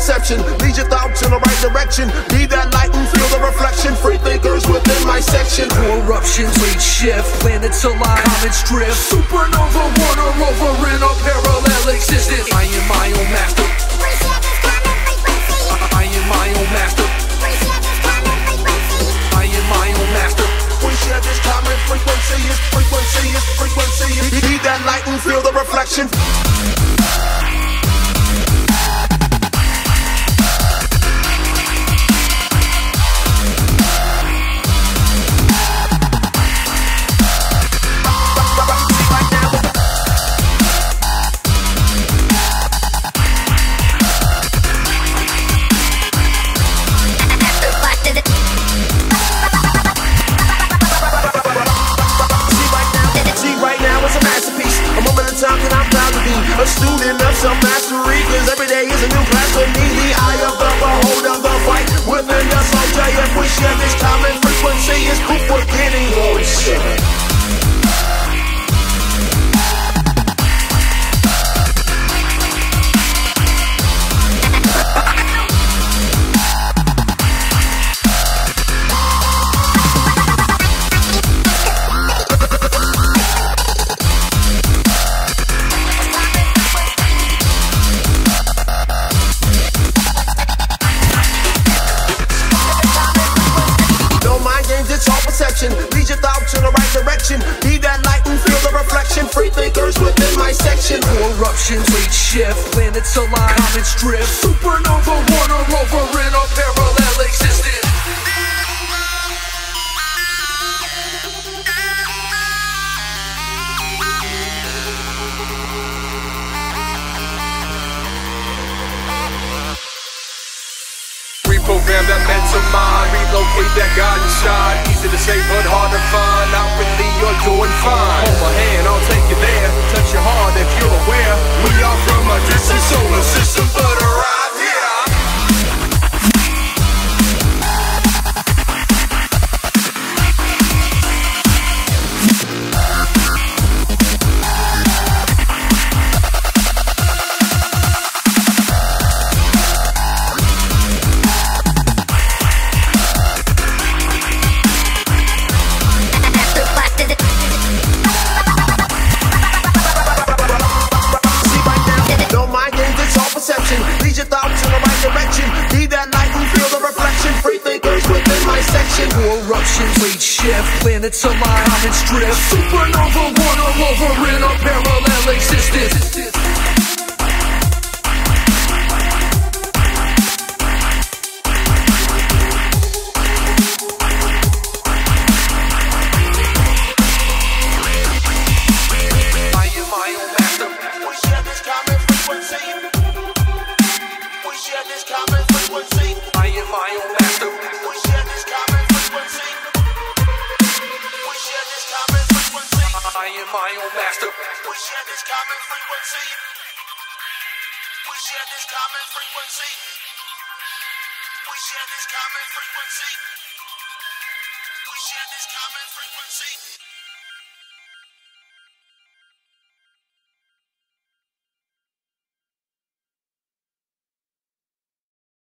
perception. Lead your thoughts in the right direction. Be that light and feel the reflection. Free thinkers within my section. Corruption, late shift, planets align, comets drift. Supernova, water over in a parallel existence. I am my own master. I am my own master. I am my own master. We share common frequency. Is frequency is frequency. Be that light and feel the reflection. Soldier. If we share this common frequency, it's proof we're getting closer. Direction. Be that light and feel the reflection. Free thinkers within my section. Corruption, late shift, planets align, comets drift. Supernova, water over Reprogram that mental mind, relocate that God inside. Easy to say, but hard to find. Outwardly, you're doing fine. Shift, planets align, comets drift. Supernova, am my own master. We share this common frequency. We share this common frequency. We share this common frequency. We share this common frequency.